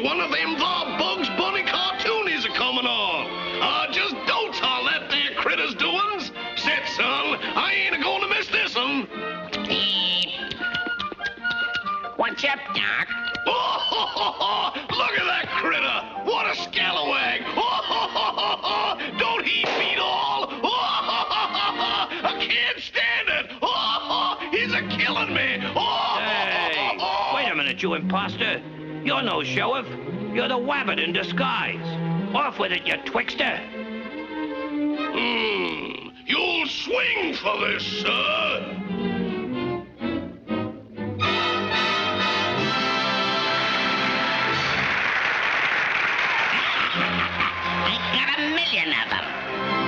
One of them the Bugs Bunny cartoonies a coming on. Uh, just dotes on that there critter's doings. Sit, son. I ain't a going to miss this one. What's up, Doc? Oh, look at that critter! What a scalawag! Oh, don't he beat all? Oh, I can't stand it! Oh, he's a killing me! Oh, wait a minute, you imposter. You're no sheriff. You're the wabbit in disguise. Off with it, you twixter. Hmm, you'll swing for this, sir. I got a million of them.